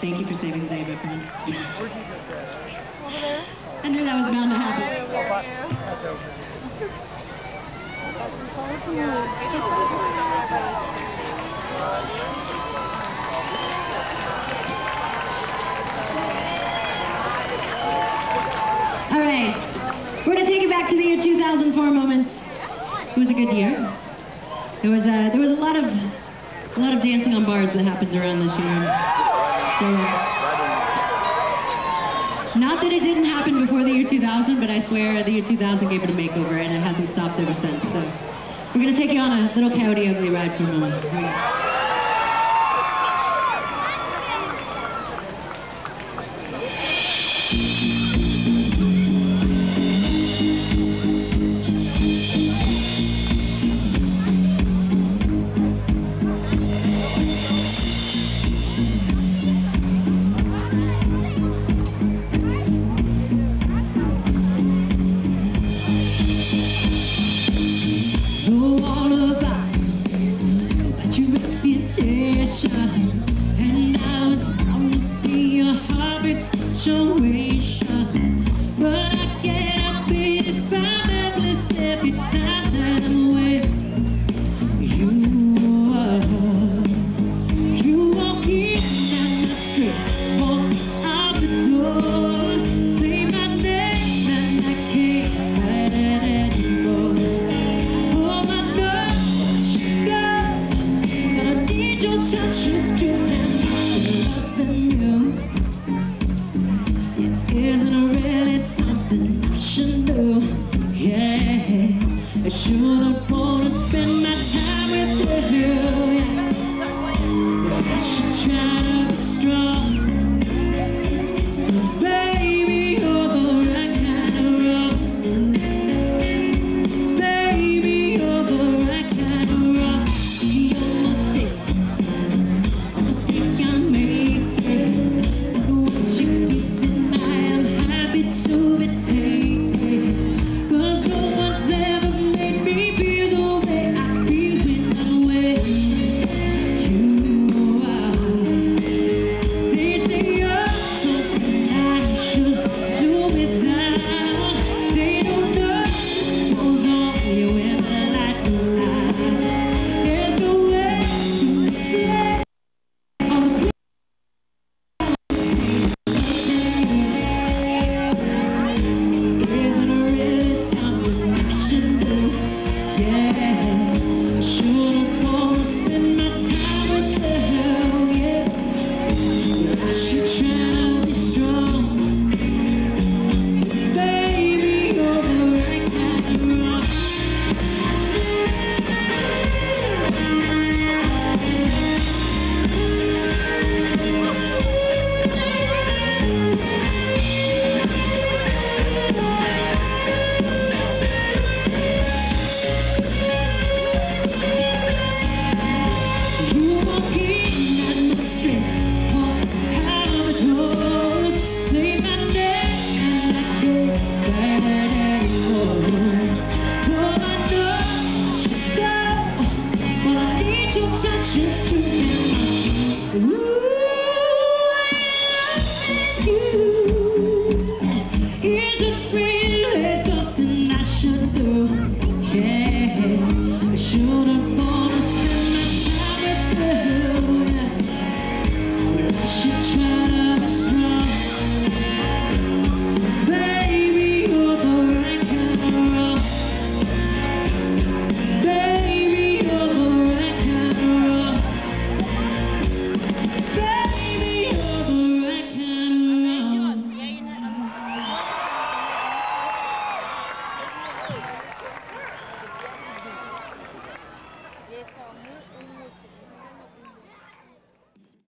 Thank you for saving the day, my friend. I knew that was bound to happen. All right, we're gonna take it back to the year 2000 for a moment. It was a good year. There was a there was a lot of a lot of dancing on bars that happened around this year. So, not that it didn't happen before the year 2000, but I swear the year 2000 gave it a makeover, and it hasn't stopped ever since. So, we're gonna take you on a little coyote ugly ride for a moment. About your reputation, and now it's bound to be a hard. Should do. Yeah, I shouldn't wanna spend my time. Yeah, sure won't spend my time. should've